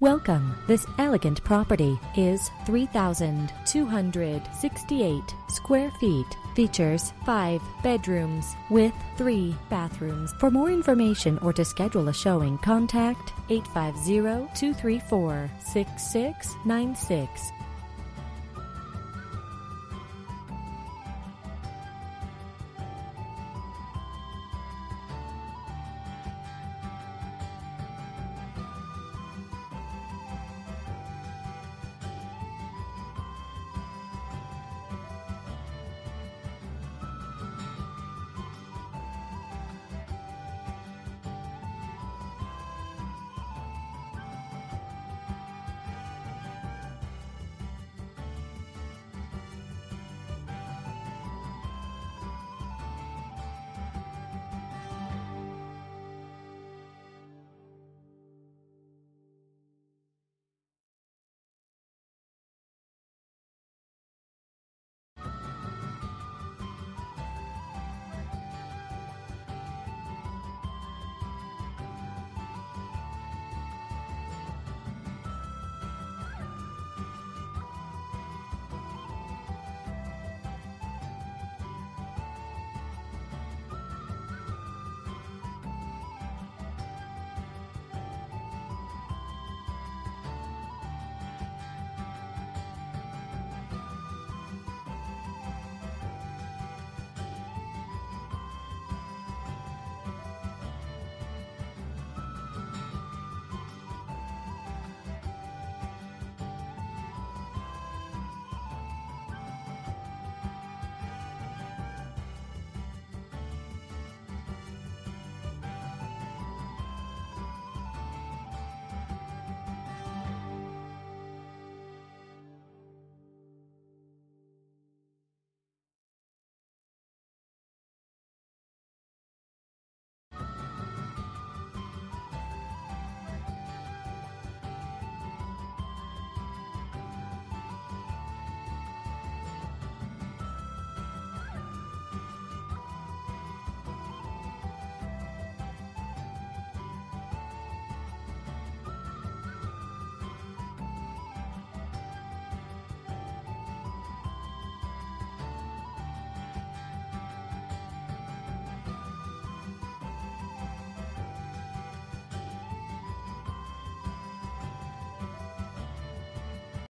Welcome. This elegant property is 3,268 square feet. Features five bedrooms with three bathrooms. For more information or to schedule a showing, contact 850 234 6696